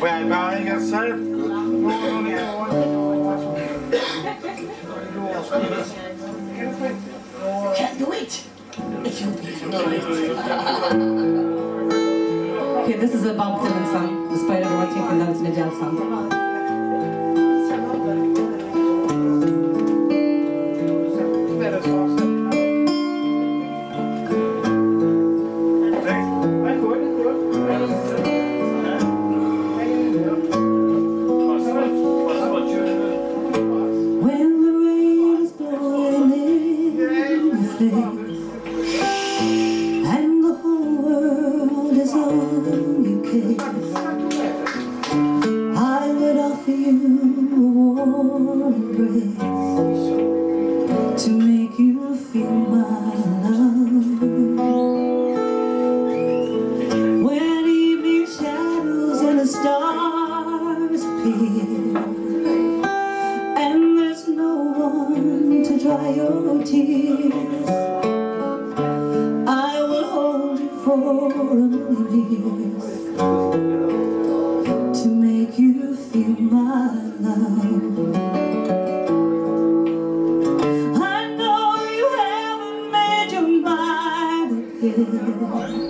Wij waren do it. okay, this is a Bob Dylan song, despite everyone thinking that it's an Adele song. to make you feel my love. I know you haven't made your mind up yet.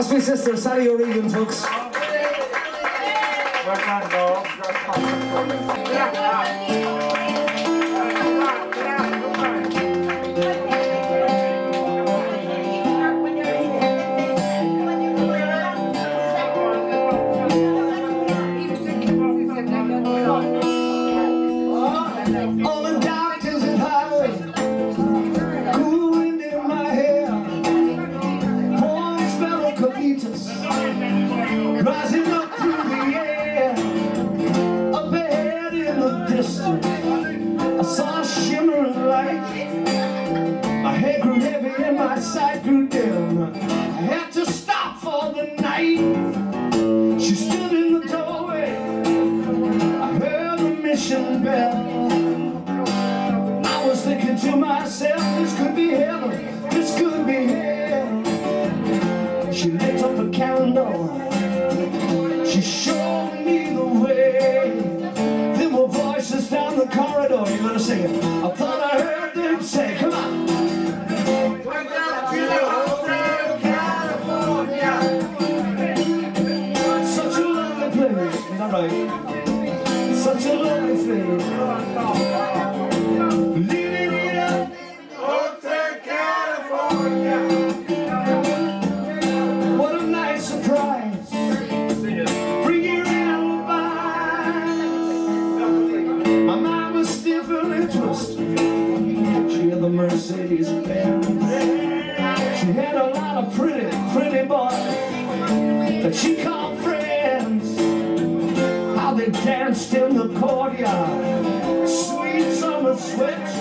That's my sister, Sally O'Regan, folks. Well done, dog. I saw a shimmer of light. My head grew heavy and my sight grew dim. I had to stop for the night. Bye. switch.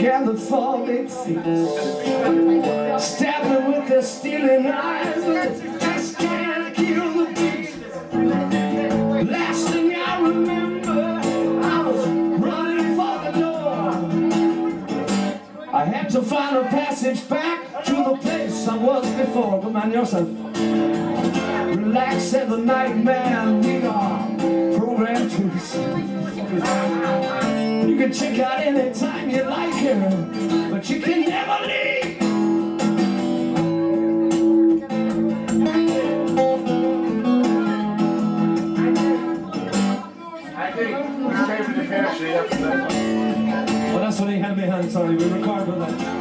Gather for big feast. Stabbing with their stealing eyes, but just can't kill the beast. Last thing I remember, I was running for the door. I had to find a passage back to the place I was before. But man yourself, relax at the night, man. We are programmed to receive can check out anytime you like her, but you can never leave. Well, that's what he had me on, sorry. We recorded that.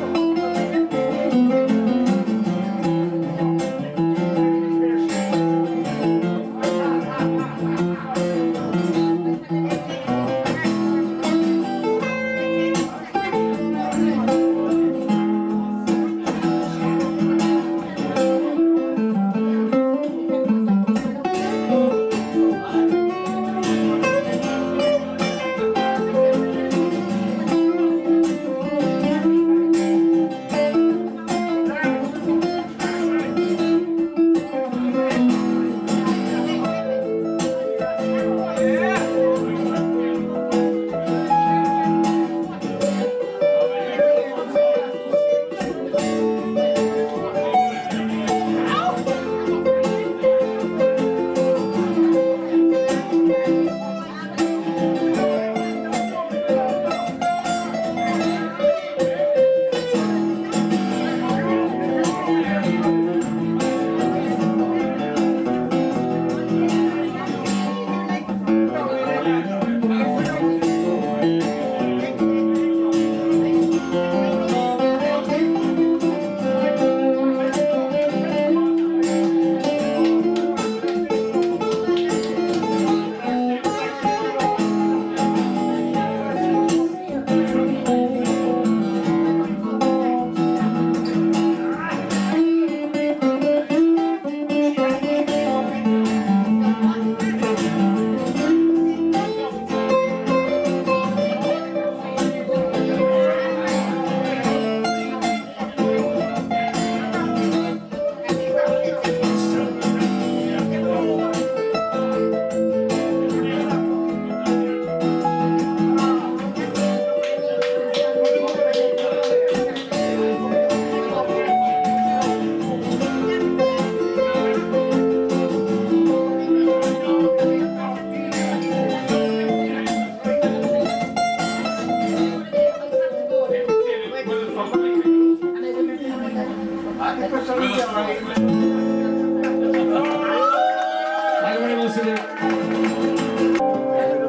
To it.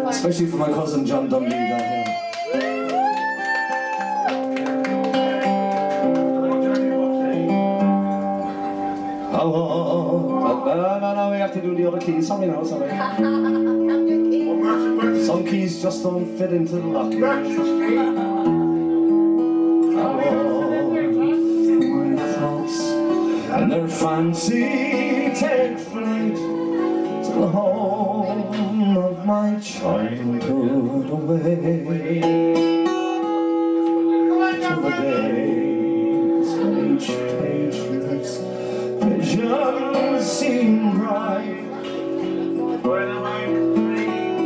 Especially for my cousin John Dunlea down here. Oh, oh, oh. oh, oh. No, no, no, we have to do the other keys. Sorry, no, sorry. Some keys just don't fit into the lock. Oh, my thoughts and their fancy take flight away. To the days when each patriot's vision seemed bright.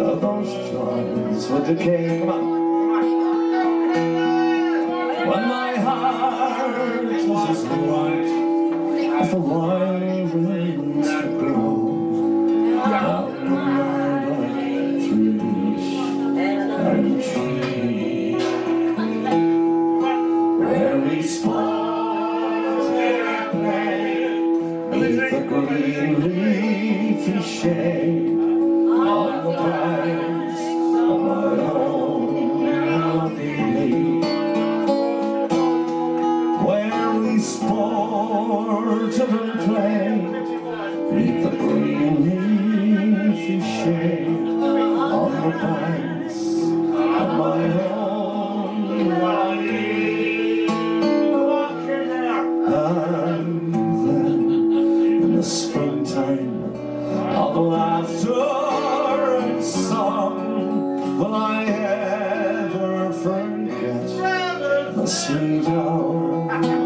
Of those joys would decay. Come on. Leafy the sweet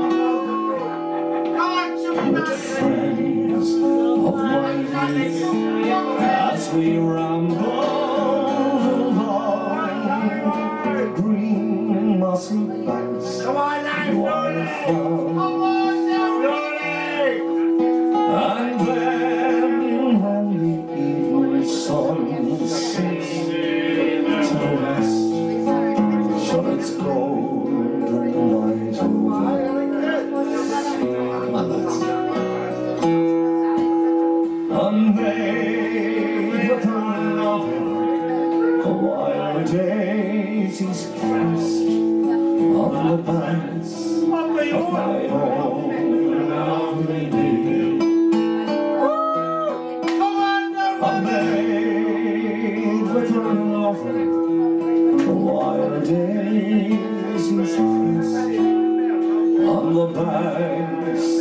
And made with her loving, the wild daisies pressed on the banks of my own lovely now, I made with her lover the wild daisies pressed on the banks